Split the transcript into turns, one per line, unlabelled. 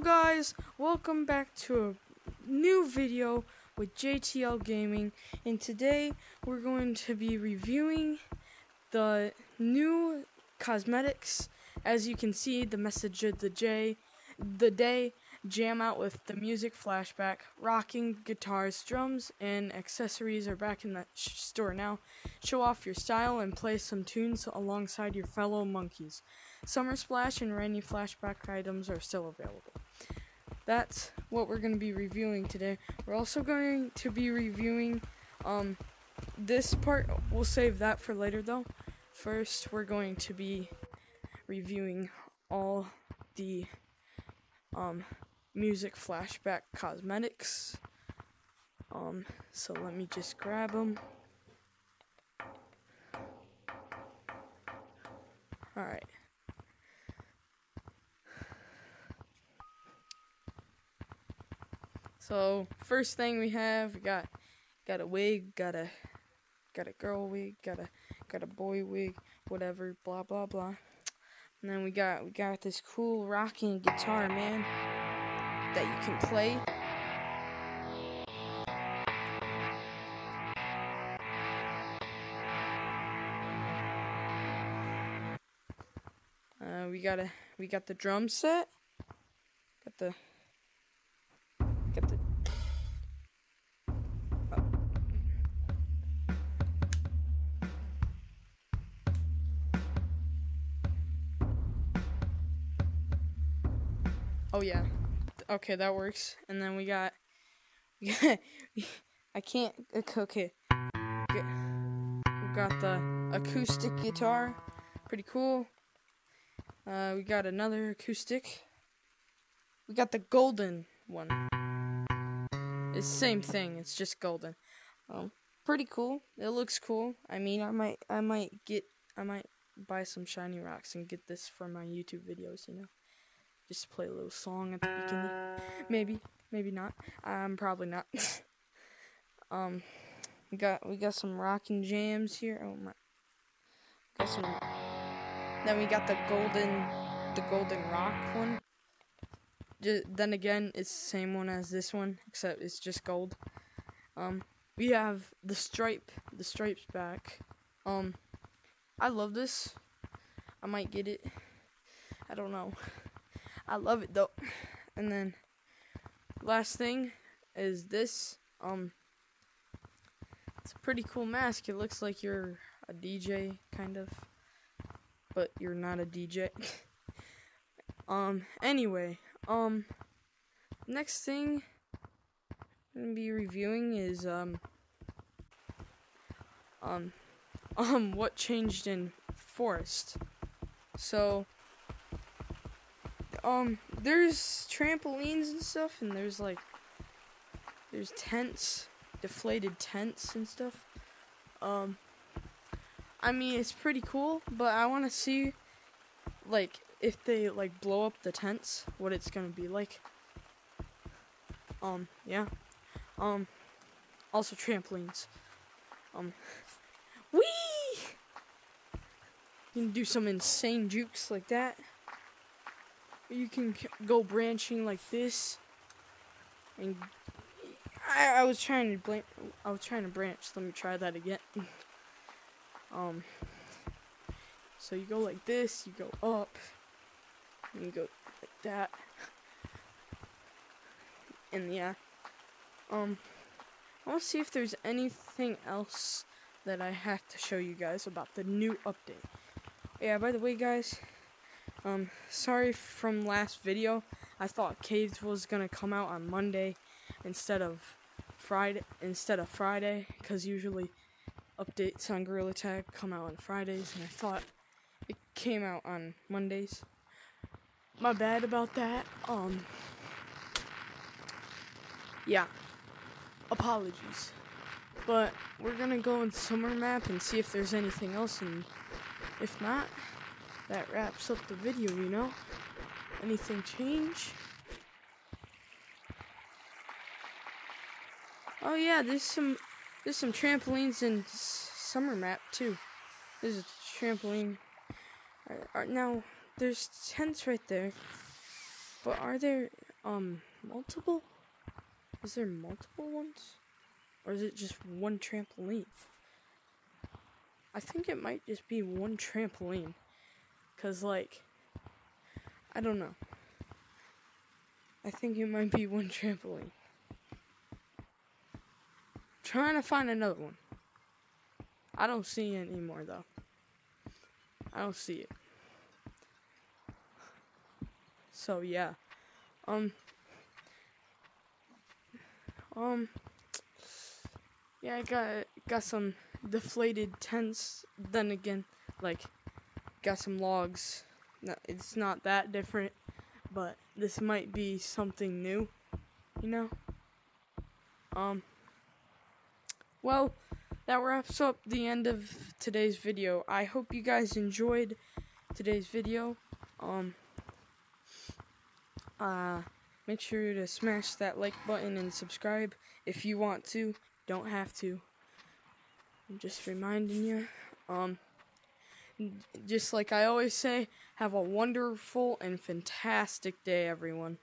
guys, welcome back to a new video with JTL Gaming and today we're going to be reviewing the new cosmetics. As you can see, the message of the J, the day, jam out with the music flashback, rocking guitars, drums, and accessories are back in the store now. Show off your style and play some tunes alongside your fellow monkeys. Summer Splash and Rainy Flashback items are still available. That's what we're going to be reviewing today. We're also going to be reviewing um, this part. We'll save that for later though. First, we're going to be reviewing all the um, music flashback cosmetics. Um, so let me just grab them. Alright. So first thing we have, we got got a wig, got a got a girl wig, got a got a boy wig, whatever, blah blah blah. And then we got we got this cool rocking guitar, man, that you can play. Uh, we got a we got the drum set. Got the Oh yeah. Okay, that works. And then we got I can't okay. We got the acoustic guitar. Pretty cool. Uh, we got another acoustic. We got the golden one. It's the same thing. It's just golden. Um, pretty cool. It looks cool. I mean, I might, I might get, I might buy some shiny rocks and get this for my YouTube videos. You know, just play a little song at the beginning. Maybe, maybe not. Um, probably not. um, we got, we got some rocking jams here. Oh my. Got some. Then we got the golden, the golden rock one. Just, then again, it's the same one as this one, except it's just gold. Um, we have the stripe, the stripes back. Um, I love this. I might get it. I don't know. I love it though. And then, last thing is this. Um, it's a pretty cool mask. It looks like you're a DJ, kind of but you're not a DJ. um, anyway, um, next thing I'm gonna be reviewing is, um, um, um, what changed in Forest. So, um, there's trampolines and stuff, and there's like, there's tents, deflated tents and stuff. Um, I mean, it's pretty cool, but I want to see, like, if they, like, blow up the tents, what it's gonna be like. Um, yeah. Um, also trampolines. Um, wee! You can do some insane jukes like that. You can go branching like this. And I, I was trying to. I was trying to branch. Let me try that again. Um, so you go like this, you go up, and you go like that. And yeah, um, I want to see if there's anything else that I have to show you guys about the new update. Yeah, by the way, guys, um, sorry from last video. I thought Caves was gonna come out on Monday instead of Friday. Instead of Friday, because usually updates on Gorilla Tag come out on Fridays, and I thought it came out on Mondays. My bad about that. Um, yeah, apologies. But we're gonna go in Summer Map and see if there's anything else, and if not, that wraps up the video. You know, anything change? Oh yeah, there's some there's some trampolines in summer map too. There's a trampoline. Right, right, now there's tents right there. But are there um multiple? Is there multiple ones? Or is it just one trampoline? I think it might just be one trampoline. Cause like I don't know. I think it might be one trampoline. Trying to find another one. I don't see it anymore though. I don't see it. So yeah. Um um yeah, I got got some deflated tents. Then again, like got some logs. It's not that different, but this might be something new, you know. Um. Well, that wraps up the end of today's video. I hope you guys enjoyed today's video. Um. Uh, make sure to smash that like button and subscribe if you want to. Don't have to. I'm just reminding you. Um, just like I always say, have a wonderful and fantastic day, everyone.